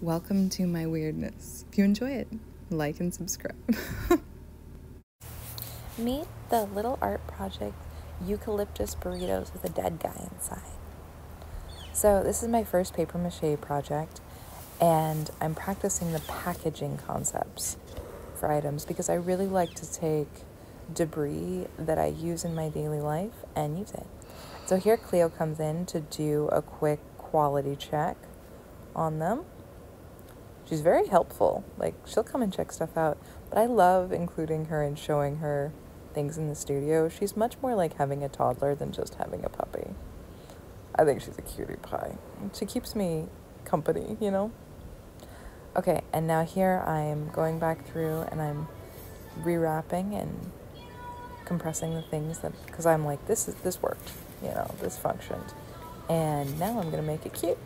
Welcome to my weirdness. If you enjoy it, like and subscribe. Meet the little art project Eucalyptus Burritos with a dead guy inside. So, this is my first paper mache project, and I'm practicing the packaging concepts for items because I really like to take debris that I use in my daily life and use it. So, here Cleo comes in to do a quick quality check on them. She's very helpful. Like, she'll come and check stuff out. But I love including her and showing her things in the studio. She's much more like having a toddler than just having a puppy. I think she's a cutie pie. She keeps me company, you know? Okay, and now here I'm going back through and I'm rewrapping and compressing the things that because I'm like this is this worked, you know, this functioned. And now I'm gonna make it cute.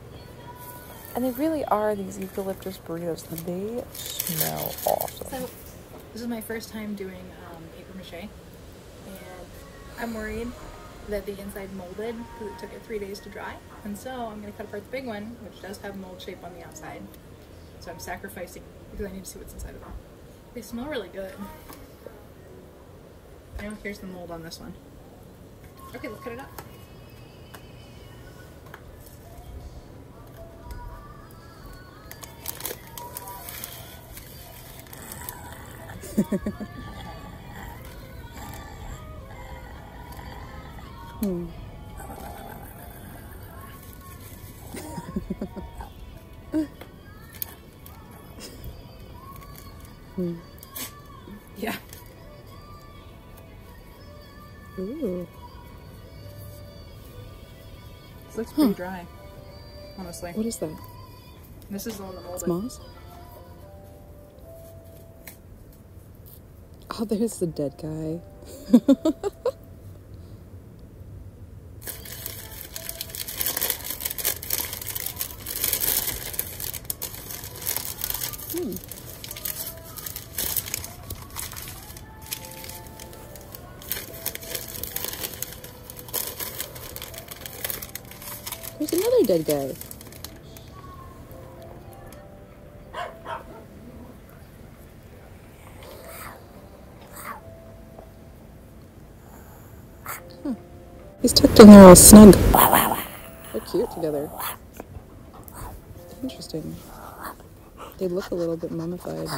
And they really are these eucalyptus burritos. They smell awesome. So, this is my first time doing um, paper mache, and I'm worried that the inside molded because it took it three days to dry. And so I'm going to cut apart the big one, which does have mold shape on the outside. So I'm sacrificing because I need to see what's inside of them. They smell really good. Now here's the mold on this one. Okay, let's cut it up. Hmm. Hmm. Yeah. Ooh. This looks pretty dry, honestly. What is that? This is the one that molded. It's moss? Oh, there's the dead guy. hmm. There's another dead guy. He's tucked in there all snug. They're cute together. Interesting. They look a little bit mummified.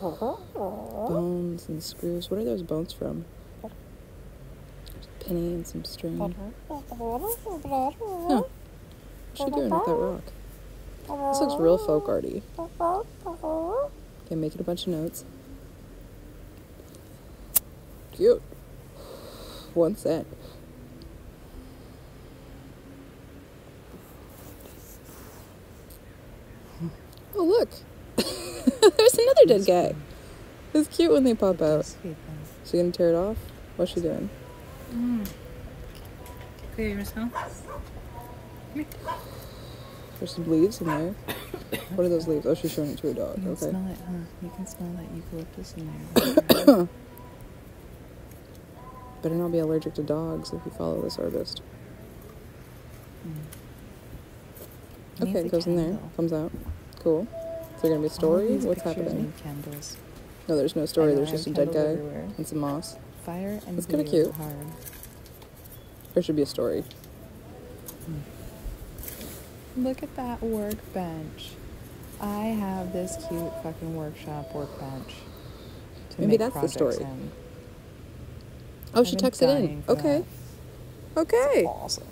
Bones and screws. What are those bones from? Penny and some string. Huh. What's she doing with that rock? This looks real folk arty. Okay, making a bunch of notes. Cute. One cent. Oh look! There's another dead guy. It's cute when they pop out. She gonna tear it off? What's she doing? Mm. Okay, you wanna smell? There's some leaves in there. What are those leaves? Oh, she's showing it to her dog. You can Okay. smell it, huh? You can smell that eucalyptus in there. Better not be allergic to dogs if you follow this artist. Needs hmm. Okay, it goes in there, comes out. Cool. Is there gonna be a story? What's happening? candles. No, there's no story. There's just a dead guy everywhere. and some moss. Fire and That's kinda cute. hard. There should be a story. Hmm. Look at that workbench. I have this cute fucking workshop workbench. To Maybe make that's the story. in. Oh, she I've been tucks it in. Okay. that. Okay. Awesome.